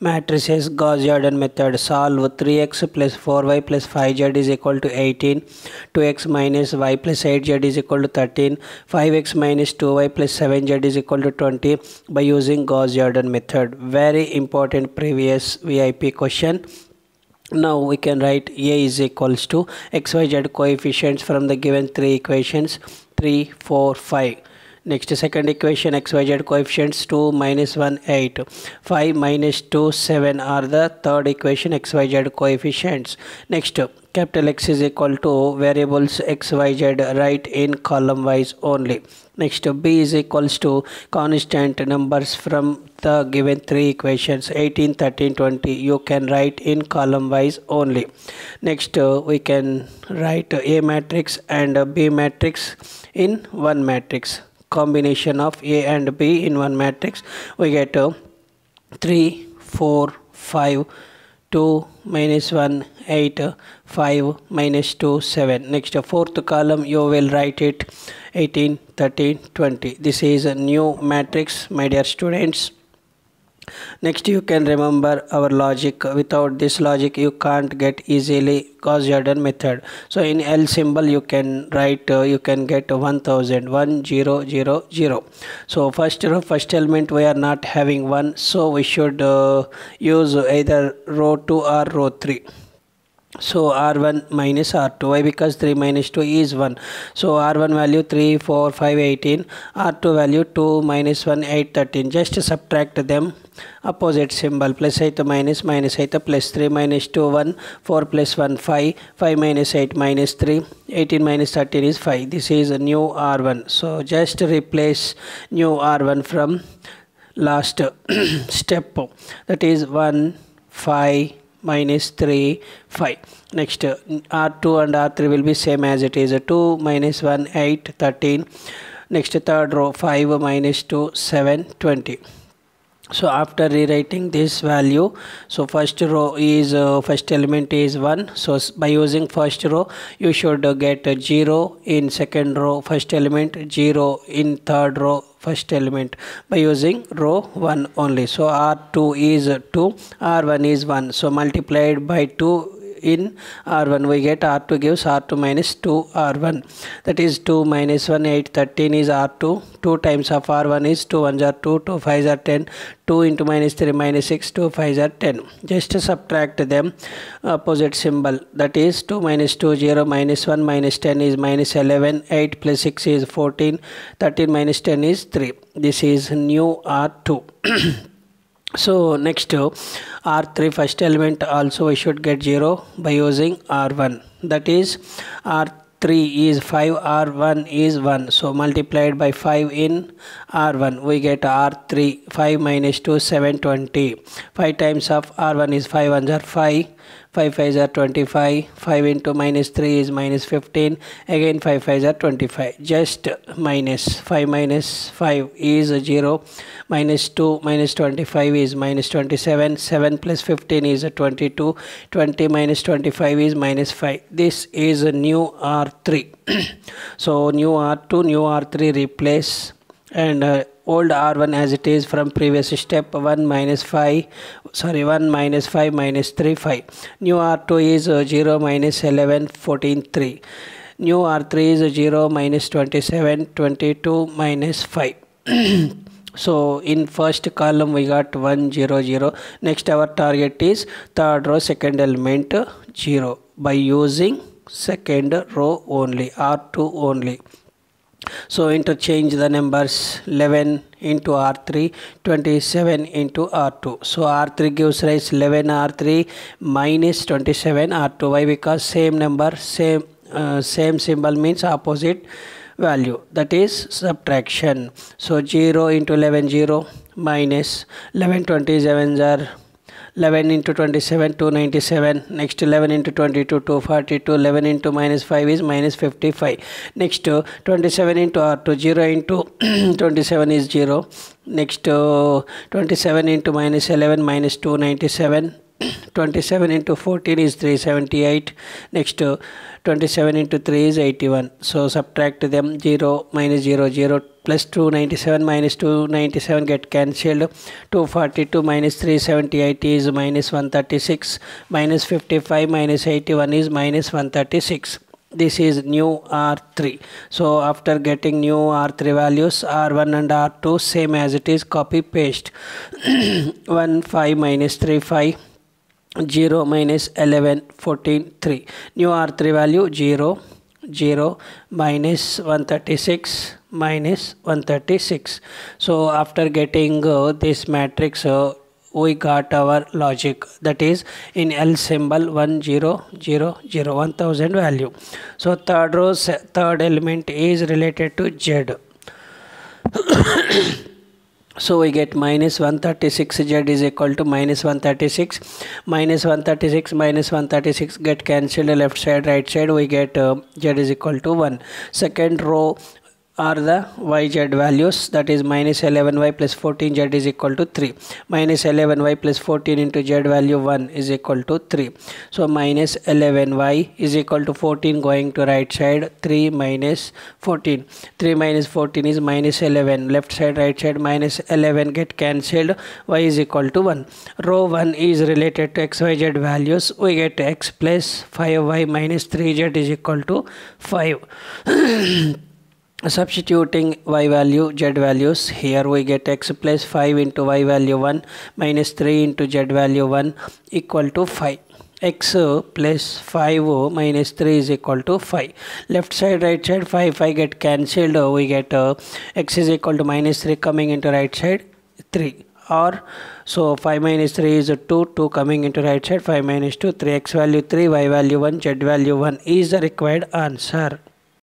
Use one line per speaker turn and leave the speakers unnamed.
matrices Gauss Jordan method. Solve 3x plus 4y plus 5z is equal to 18 2x minus y plus 8z is equal to 13 5x minus 2y plus 7z is equal to 20 by using Gauss Jordan method. Very important previous VIP question. Now we can write a is equals to xyz coefficients from the given three equations. 3 4 5 next second equation xyz coefficients 2 minus 1 8 5 minus 2 7 are the third equation xyz coefficients. Next capital x is equal to variables xyz write in column wise only. Next b is equals to constant numbers from the given three equations 18 13 20 you can write in column wise only. Next we can write a matrix and b matrix in one matrix combination of a and b in one matrix we get uh, 3 4 5 2 minus 1 8 5 minus 2 7 next fourth column you will write it 18 13 20 this is a new matrix my dear students next you can remember our logic. Without this logic you can't get easily Gauss Jordan method. So in L symbol you can write uh, you can get 1000 1 0 0 0 so first row first element we are not having one. So we should uh, use either row 2 or row 3 so r1 minus r2 why? Because 3 minus 2 is 1 so r1 value 3 4 5 18 r2 value 2 minus 1 8 13 just subtract them. Opposite symbol plus 8 minus minus 8 plus 3 minus 2 1 4 plus 1 5 5 minus 8 minus 3 18 minus 13 is 5 this is a new r1 so just replace new r1 from last step. That is 1 5 minus 3 5 next uh, r2 and r3 will be same as it is. Uh, 2 minus 1 8 13 next third row 5 minus 2 7 20 so after rewriting this value so first row is uh, first element is 1 so by using first row you should uh, get 0 in second row first element 0 in third row first element by using row 1 only. So r2 is 2 r1 is 1 so multiplied by 2 in r1 we get r2 gives r2 minus 2 r1 that is 2 minus 1 8 13 is r2 2 times of r1 is 2 1s are 2 2 5s are 10 2 into minus 3 minus 6 2 5s are 10 just subtract them opposite symbol. That is 2 minus 2 0 minus 1 minus 10 is minus 11 8 plus 6 is 14 13 minus 10 is 3 this is new r2 so next uh, r3 first element also we should get 0 by using r1 that is r3 is 5 r1 is 1 so multiplied by 5 in r1 we get r3 5 minus 2 720 5 times of r1 is 5 ones are 5 5 5s are 25 5 into minus 3 is minus 15 again 5 5s are 25 just minus 5 minus 5 is 0 minus 2 minus 25 is minus 27 7 plus 15 is 22 20 minus 25 is minus 5 this is a new r3 so new r2 new r3 replace and uh, old r1 as it is from previous step 1 minus 5 sorry 1 minus 5 minus 3 5 new r2 is uh, 0 minus 11 14 3 new r3 is 0 minus 27 22 minus 5 so in first column we got 1 0 0 next our target is third row second element 0 by using second row only r2 only so interchange the numbers 11 into r3 27 into r2 so r3 gives rise 11 r3 minus 27 r2 why? Because same number same uh, same symbol means opposite value. That is subtraction. So 0 into 11 0 minus 11 27s are 11 into 27 297 next 11 into 22 242 11 into minus 5 is minus 55 next uh, 27 into r2 0 into 27 is 0 next uh, 27 into minus 11 minus 297 27 into 14 is 378 next uh, 27 into 3 is 81 so subtract them 0 minus 0 0 plus 297 minus 297 get cancelled. 242 minus 378 is minus 136 minus 55 minus 81 is minus 136 this is new r3 so after getting new r3 values r1 and r2 same as it is copy paste. 1 5 minus 3 5 0 minus 11 14 3 new r3 value 0 0 minus 136 minus 136 so after getting uh, this matrix uh, we got our logic. That is in L symbol 1000 1000 value. So third row third element is related to Z so we get minus 136 z is equal to minus 136 minus 136 minus 136 get cancelled left side right side we get uh, z is equal to 1 second row are the yz values that is minus 11y plus 14z is equal to 3 minus 11y plus 14 into z value 1 is equal to 3 so minus 11y is equal to 14 going to right side 3 minus 14 3 minus 14 is minus 11 left side right side minus 11 get cancelled y is equal to 1 row 1 is related to xyz values. We get x plus 5y minus 3z is equal to 5 substituting y value z values. Here we get x plus 5 into y value 1 minus 3 into z value 1 equal to 5 x plus 5 minus 3 is equal to 5 left side right side 5 5 get cancelled. We get uh, x is equal to minus 3 coming into right side 3 or so 5 minus 3 is 2 2 coming into right side 5 minus 2 3 x value 3 y value 1 z value 1 is the required answer